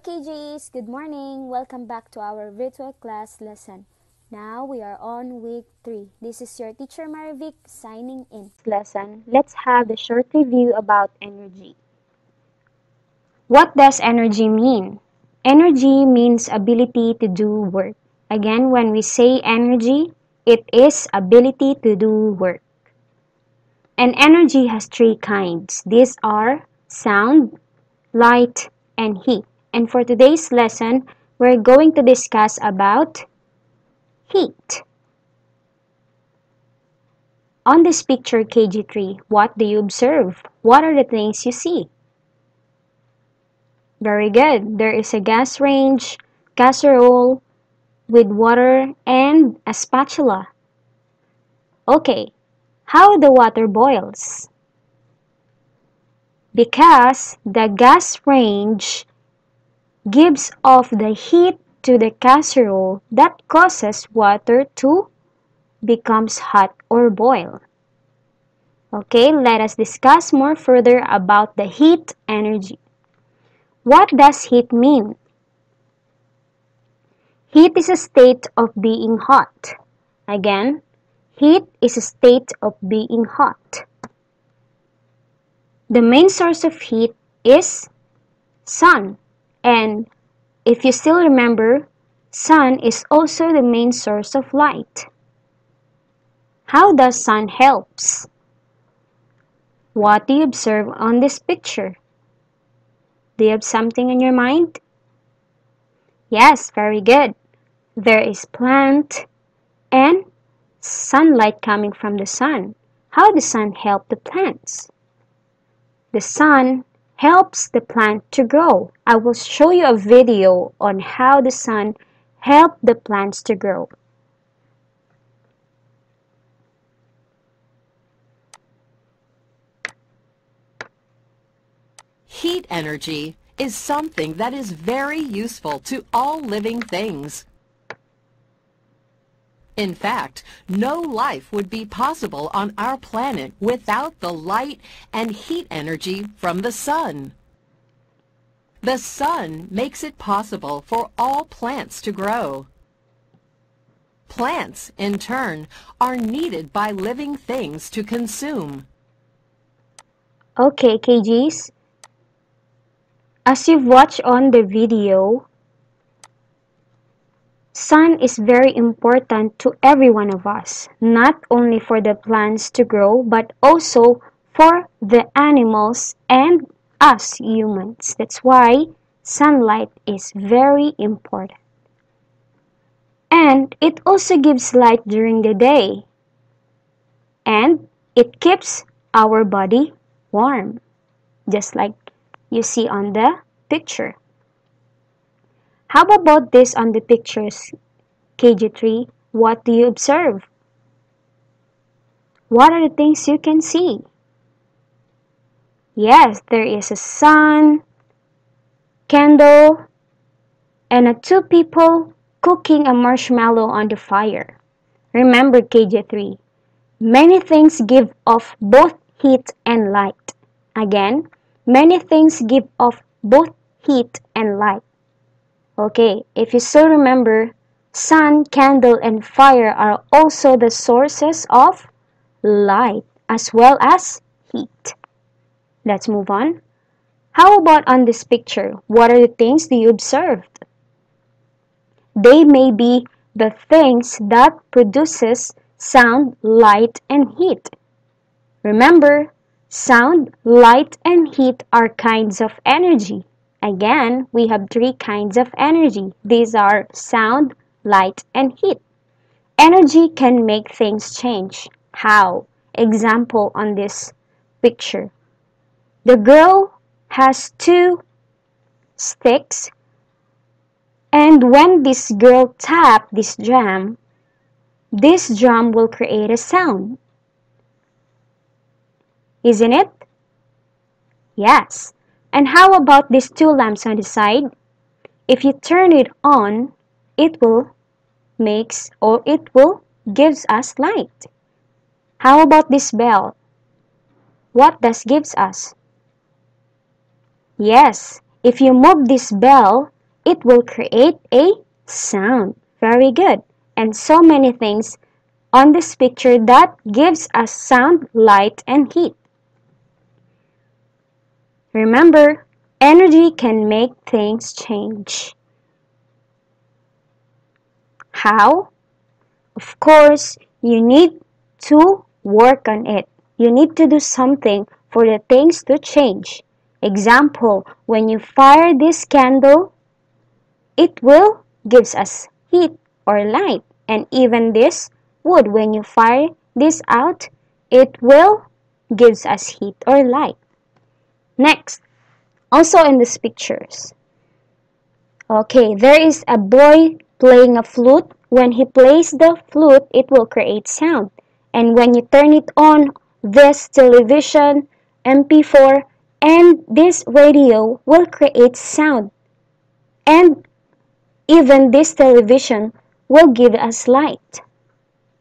Hello KGs, good morning. Welcome back to our virtual class lesson. Now we are on week 3. This is your teacher Marivic signing in. Lesson. Let's have a short review about energy. What does energy mean? Energy means ability to do work. Again, when we say energy, it is ability to do work. And energy has three kinds. These are sound, light, and heat. And for today's lesson, we're going to discuss about heat. On this picture KG3, what do you observe? What are the things you see? Very good. There is a gas range, casserole with water, and a spatula. Okay, how the water boils? Because the gas range gives off the heat to the casserole that causes water to becomes hot or boil. Okay, let us discuss more further about the heat energy. What does heat mean? Heat is a state of being hot. Again, heat is a state of being hot. The main source of heat is sun. And if you still remember, sun is also the main source of light. How does sun helps? What do you observe on this picture? Do you have something in your mind? Yes, very good. There is plant and sunlight coming from the sun. How does sun help the plants? The sun helps the plant to grow. I will show you a video on how the sun helps the plants to grow. Heat energy is something that is very useful to all living things. In fact, no life would be possible on our planet without the light and heat energy from the sun. The sun makes it possible for all plants to grow. Plants, in turn, are needed by living things to consume. Okay, KGs. As you've watched on the video, Sun is very important to every one of us, not only for the plants to grow, but also for the animals and us humans. That's why sunlight is very important. And it also gives light during the day. And it keeps our body warm, just like you see on the picture. How about this on the pictures? KG3, what do you observe? What are the things you can see? Yes, there is a sun, candle, and a two people cooking a marshmallow on the fire. Remember KG3, many things give off both heat and light. Again, many things give off both heat and light. Okay, if you still remember, sun, candle, and fire are also the sources of light as well as heat. Let's move on. How about on this picture? What are the things that you observed? They may be the things that produces sound, light, and heat. Remember, sound, light, and heat are kinds of energy. Again, we have three kinds of energy. These are sound, light, and heat. Energy can make things change. How? Example on this picture. The girl has two sticks and when this girl tap this drum, this drum will create a sound. Isn't it? Yes. And how about these two lamps on the side? If you turn it on, it will makes or it will gives us light. How about this bell? What does gives us? Yes, If you move this bell, it will create a sound. Very good. And so many things on this picture that gives us sound, light, and heat. Remember, energy can make things change. How? Of course, you need to work on it. You need to do something for the things to change. Example, when you fire this candle, it will gives us heat or light. And even this wood, when you fire this out, it will gives us heat or light. Next, also in these pictures. Okay, there is a boy playing a flute. When he plays the flute, it will create sound. And when you turn it on, this television, MP4, and this radio will create sound. And even this television will give us light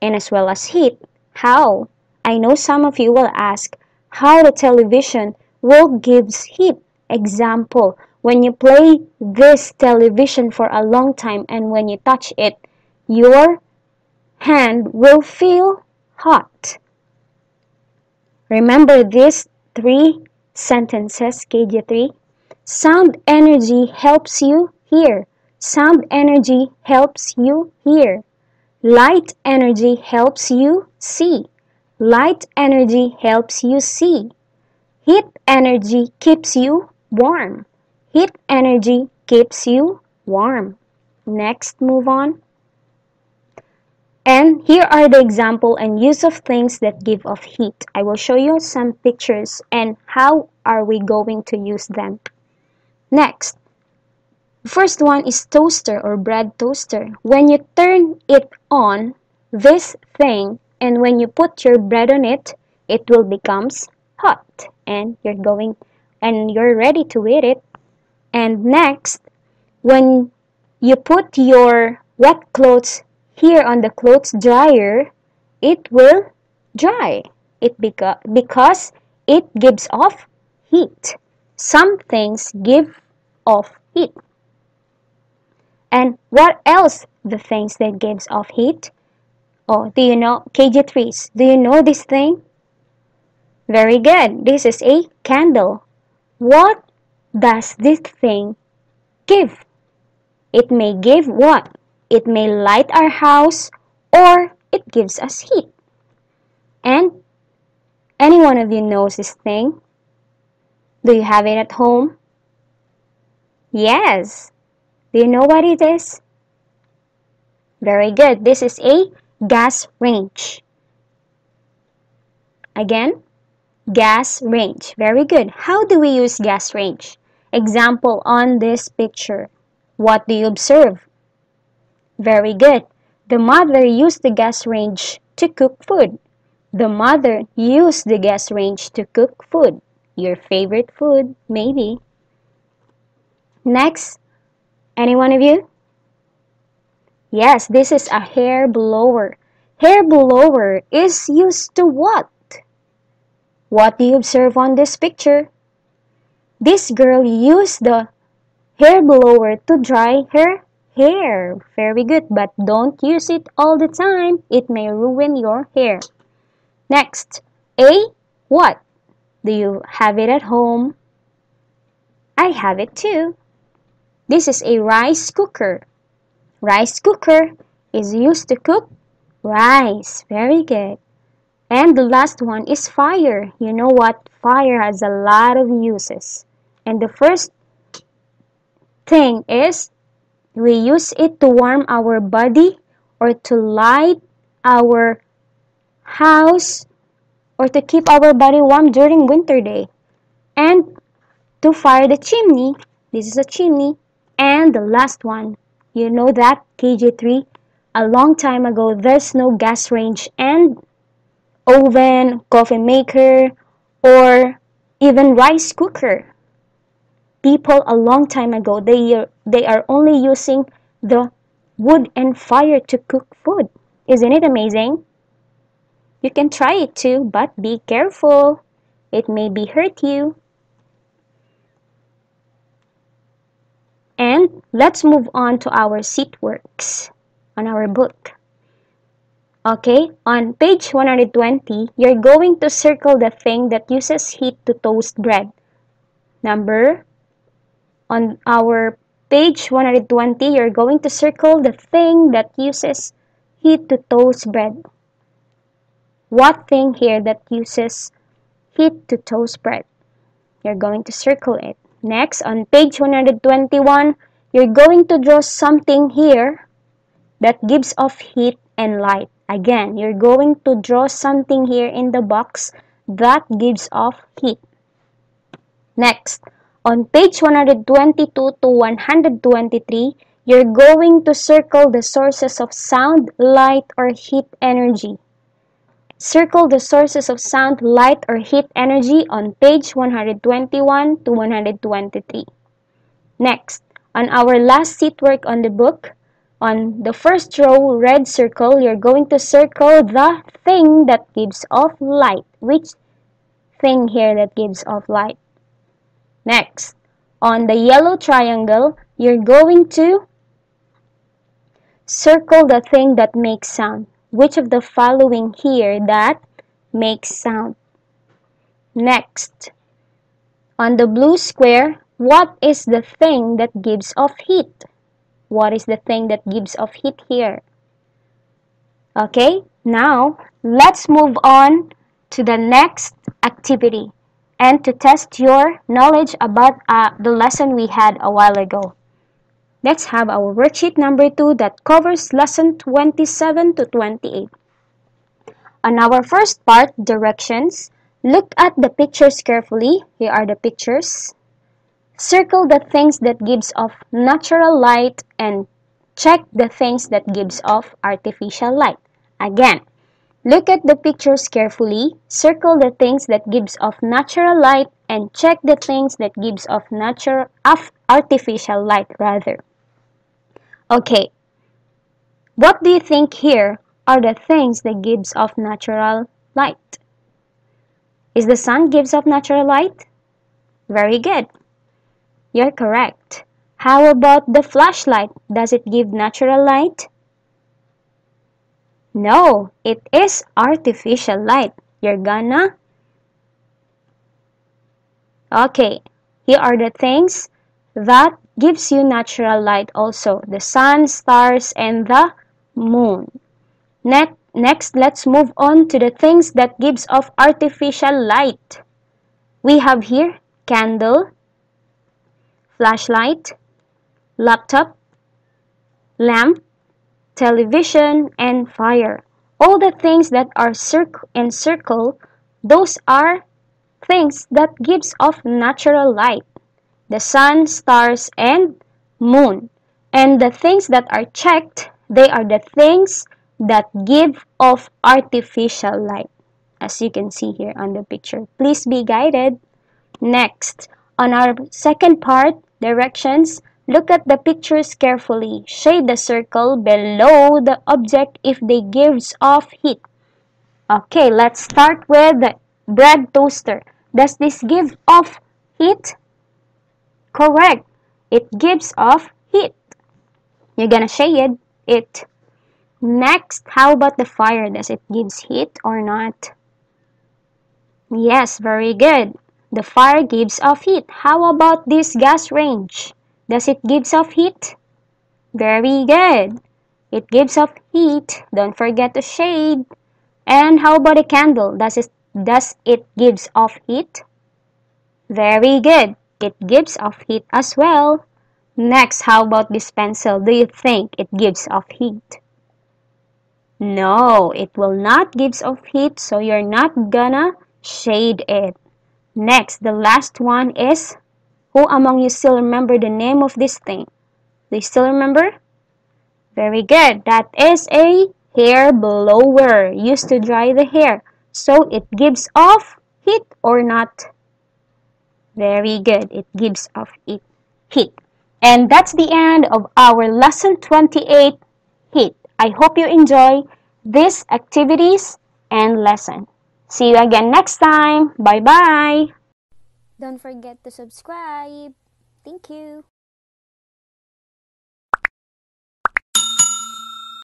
and as well as heat. How? I know some of you will ask how the television will gives heat. Example, when you play this television for a long time and when you touch it, your hand will feel hot. Remember these three sentences, KG3. Sound energy helps you hear. Sound energy helps you hear. Light energy helps you see. Light energy helps you see. Heat energy keeps you warm. Heat energy keeps you warm. Next, move on. And here are the example and use of things that give off heat. I will show you some pictures and how are we going to use them. Next, First one is toaster or bread toaster. When you turn it on, this thing, and when you put your bread on it, it will becomes hot and you're going and you're ready to eat it. And next, when you put your wet clothes here on the clothes dryer, it will dry. It beca- because it gives off heat. Some things give off heat. And what else the things that gives off heat? Oh, do you know KG3s? Do you know this thing? Very good. This is a candle. What does this thing give? It may give what? It may light our house or it gives us heat. And any one of you knows this thing? Do you have it at home? Yes, do you know what it is? Very good. This is a gas range. Again, gas range. Very good. How do we use gas range? Example on this picture. What do you observe? Very good. The mother used the gas range to cook food. The mother used the gas range to cook food. Your favorite food, maybe. Next, any one of you? Yes, this is a hair blower. Hair blower is used to what? What do you observe on this picture? This girl used the hair blower to dry her hair. Very good, but don't use it all the time. It may ruin your hair. Next, A. What? Do you have it at home? I have it too. This is a rice cooker. Rice cooker is used to cook rice. Very good. And the last one is fire. You know what? Fire has a lot of uses. And the first thing is we use it to warm our body or to light our house or to keep our body warm during winter day. And to fire the chimney. This is a chimney. And the last one, you know that KG3, a long time ago, there's no gas range and oven, coffee maker, or even rice cooker. People a long time ago, they are, they are only using the wood and fire to cook food. Isn't it amazing? You can try it too, but be careful. It may be hurt you. And let's move on to our seat works on our book. Okay, on page 120, you're going to circle the thing that uses heat to toast bread. Number, on our page 120, you're going to circle the thing that uses heat to toast bread. What thing here that uses heat to toast bread? You're going to circle it. Next, on page 121, you're going to draw something here that gives off heat and light. Again, you're going to draw something here in the box that gives off heat. Next, on page 122 to 123, you're going to circle the sources of sound, light, or heat energy. Circle the sources of sound, light, or heat energy on page 121 to 123. Next, on our last seat work on the book, on the first row red circle, you're going to circle the thing that gives off light. Which thing here that gives off light? Next, on the yellow triangle, you're going to circle the thing that makes sound which of the following here that makes sound. Next, on the blue square, what is the thing that gives off heat? What is the thing that gives off heat here? Okay, now let's move on to the next activity and to test your knowledge about uh, the lesson we had a while ago. Let's have our worksheet number 2 that covers lesson 27 to 28. On our first part, directions, look at the pictures carefully. Here are the pictures. Circle the things that gives off natural light and check the things that gives off artificial light. Again, look at the pictures carefully. Circle the things that gives off natural light and check the things that gives off natural of artificial light rather. Okay, what do you think here are the things that gives off natural light? Is the sun gives off natural light? Very good. You're correct. How about the flashlight? Does it give natural light? No, it is artificial light. You're gonna? Okay, here are the things that gives you natural light also the sun stars and the moon next next let's move on to the things that gives off artificial light we have here candle flashlight laptop lamp television and fire all the things that are and circle those are things that gives off natural light the sun, stars, and moon. And the things that are checked, they are the things that give off artificial light. As you can see here on the picture. Please be guided. Next, on our second part, directions, look at the pictures carefully. Shade the circle below the object if they gives off heat. Okay, let's start with the bread toaster. Does this give off heat? Correct. It gives off heat. You're gonna shade it. Next, how about the fire? Does it gives heat or not? Yes, very good. The fire gives off heat. How about this gas range? Does it gives off heat? Very good. It gives off heat. Don't forget to shade. And how about a candle? Does it does it gives off heat? Very good. It gives off heat as well. Next, how about this pencil? Do you think it gives off heat? No, it will not gives off heat, so you're not gonna shade it. Next, the last one is, who among you still remember the name of this thing? Do you still remember? Very good. That is a hair blower used to dry the hair. So it gives off heat or not? Very good. It gives off heat. And that's the end of our lesson 28 heat. I hope you enjoy these activities and lesson. See you again next time. Bye-bye. Don't forget to subscribe. Thank you.